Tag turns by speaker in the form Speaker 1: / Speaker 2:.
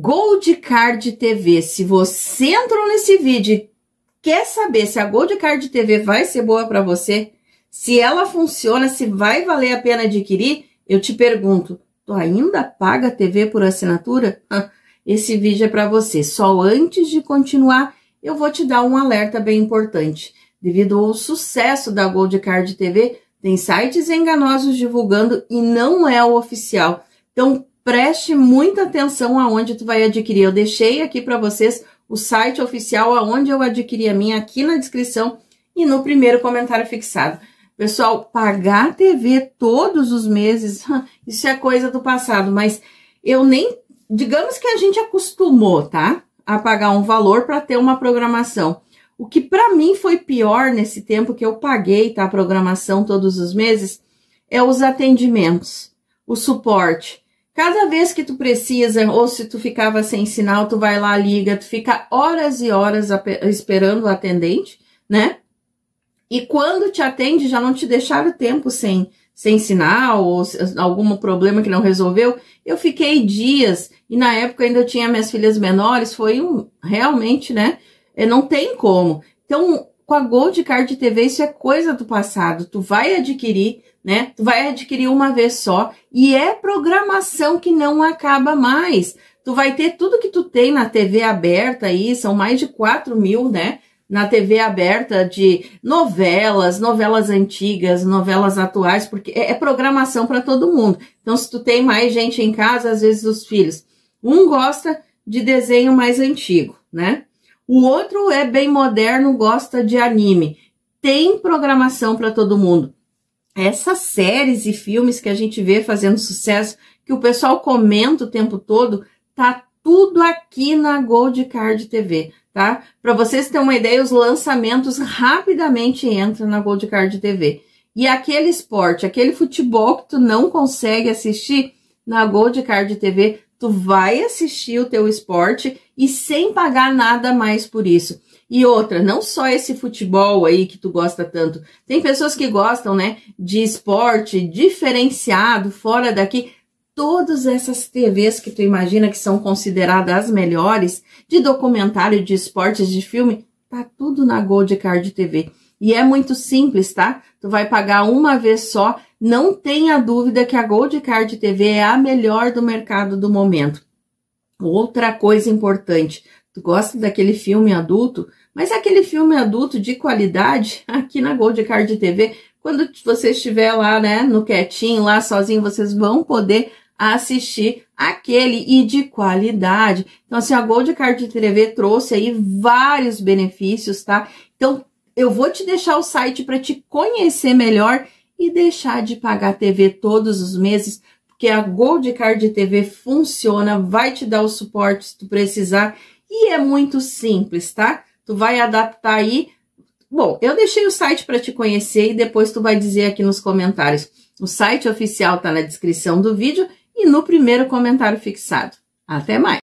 Speaker 1: Gold Card TV. Se você entrou nesse vídeo e quer saber se a Gold Card TV vai ser boa para você, se ela funciona, se vai valer a pena adquirir, eu te pergunto, tu ainda paga TV por assinatura? Esse vídeo é para você. Só antes de continuar, eu vou te dar um alerta bem importante. Devido ao sucesso da Gold Card TV, tem sites enganosos divulgando e não é o oficial. Então, preste muita atenção aonde tu vai adquirir. Eu deixei aqui para vocês o site oficial aonde eu adquiri a minha aqui na descrição e no primeiro comentário fixado. Pessoal, pagar TV todos os meses, isso é coisa do passado, mas eu nem, digamos que a gente acostumou, tá? A pagar um valor para ter uma programação. O que para mim foi pior nesse tempo que eu paguei, tá, a programação todos os meses, é os atendimentos, o suporte. Cada vez que tu precisa, ou se tu ficava sem sinal, tu vai lá, liga, tu fica horas e horas esperando o atendente, né? E quando te atende, já não te deixaram tempo sem, sem sinal, ou algum problema que não resolveu. Eu fiquei dias, e na época ainda eu tinha minhas filhas menores, foi um, realmente, né? É, não tem como. Então, com a Gold Card TV, isso é coisa do passado. Tu vai adquirir, né? Tu vai adquirir uma vez só e é programação que não acaba mais. Tu vai ter tudo que tu tem na TV aberta aí, são mais de 4 mil, né? Na TV aberta de novelas, novelas antigas, novelas atuais, porque é, é programação para todo mundo. Então, se tu tem mais gente em casa, às vezes os filhos, um gosta de desenho mais antigo, né? O outro é bem moderno, gosta de anime. Tem programação para todo mundo. Essas séries e filmes que a gente vê fazendo sucesso, que o pessoal comenta o tempo todo, tá tudo aqui na Gold Card TV, tá? Para vocês terem uma ideia, os lançamentos rapidamente entram na Gold Card TV. E aquele esporte, aquele futebol que tu não consegue assistir na Gold Card TV, tu vai assistir o teu esporte e sem pagar nada mais por isso. E outra, não só esse futebol aí que tu gosta tanto. Tem pessoas que gostam, né, de esporte diferenciado, fora daqui. Todas essas TVs que tu imagina que são consideradas as melhores, de documentário, de esportes, de filme, tá tudo na Gold Card TV. E é muito simples, tá? Tu vai pagar uma vez só. Não tenha dúvida que a Gold Card TV é a melhor do mercado do momento. Outra coisa importante, tu gosta daquele filme adulto, mas aquele filme adulto de qualidade, aqui na Gold Card TV, quando você estiver lá, né, no quietinho, lá sozinho, vocês vão poder assistir aquele e de qualidade. Então, assim, a Gold Card TV trouxe aí vários benefícios, tá? Então, eu vou te deixar o site para te conhecer melhor e deixar de pagar TV todos os meses, porque a Gold Card TV funciona, vai te dar o suporte se tu precisar e é muito simples, tá? Tu vai adaptar aí. Bom, eu deixei o site para te conhecer e depois tu vai dizer aqui nos comentários. O site oficial tá na descrição do vídeo e no primeiro comentário fixado. Até mais!